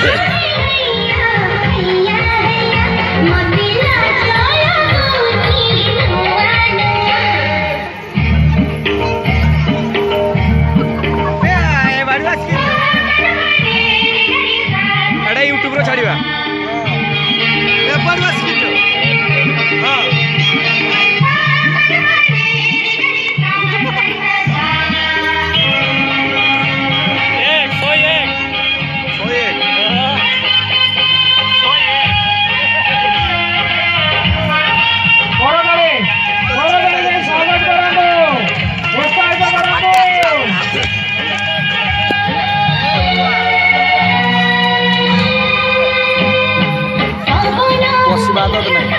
Hey! Tá nada também.